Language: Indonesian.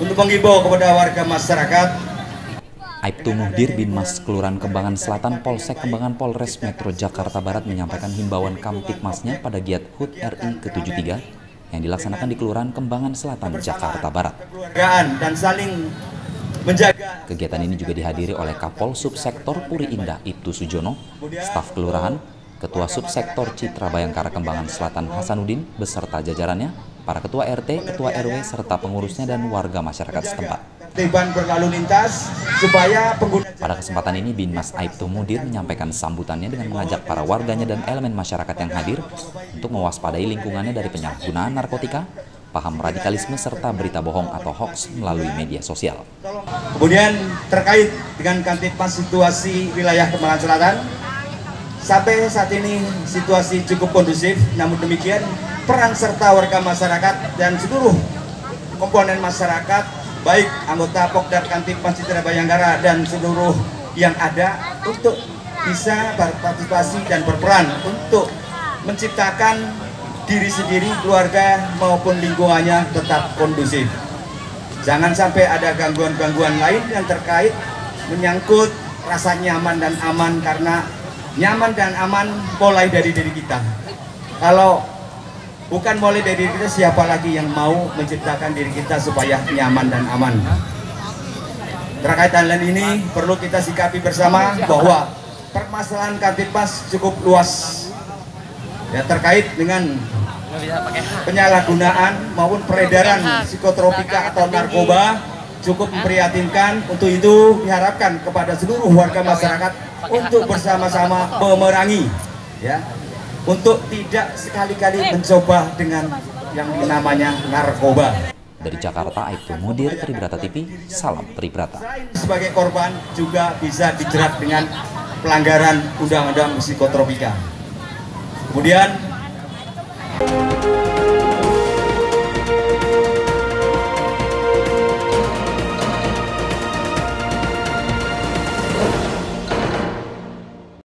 mengimbau kepada warga masyarakat Aibtu Muhdir Binmas Kelurahan Kembangan Selatan Polsek Kembangan Polres Metro Jakarta Barat menyampaikan himbauan Kamtipmasnya pada giat HUT RI ke-73 yang dilaksanakan di Kelurahan Kembangan Selatan Jakarta Barat. dan saling menjaga Kegiatan ini juga dihadiri oleh Kapol Subsektor Puri Indah Ibtu Sujono, staf kelurahan, Ketua Subsektor Citra Bayangkara Kembangan Selatan Hasanuddin beserta jajarannya, para ketua RT, ketua RW serta pengurusnya dan warga masyarakat setempat. tertiban berlalu lintas supaya pengguna Pada kesempatan ini, Binmas Aibtu Mudir menyampaikan sambutannya dengan mengajak para warganya dan elemen masyarakat yang hadir untuk mewaspadai lingkungannya dari penyalahgunaan narkotika, paham radikalisme, serta berita bohong atau hoax melalui media sosial. Kemudian terkait dengan kantipas situasi wilayah Kembangan Selatan, sampai saat ini situasi cukup kondusif. Namun demikian peran serta warga masyarakat dan seluruh komponen masyarakat, baik anggota Pokdar Kantipas Citra Bayangkara dan seluruh yang ada untuk bisa berpartisipasi dan berperan untuk menciptakan diri sendiri, keluarga maupun lingkungannya tetap kondusif. Jangan sampai ada gangguan-gangguan lain yang terkait menyangkut rasa nyaman dan aman karena nyaman dan aman mulai dari diri kita. Kalau bukan mulai dari kita, siapa lagi yang mau menciptakan diri kita supaya nyaman dan aman? Terkait hal ini perlu kita sikapi bersama bahwa permasalahan Katipas cukup luas ya terkait dengan penyalahgunaan maupun peredaran psikotropika atau narkoba cukup memprihatinkan. Untuk itu diharapkan kepada seluruh warga masyarakat untuk bersama-sama memerangi ya untuk tidak sekali-kali mencoba dengan yang namanya narkoba. Dari Jakarta, Aibtu Mudir, Tribrata TV, salam Tribrata. Sebagai korban juga bisa dijerat dengan pelanggaran undang-undang psikotropika. Kemudian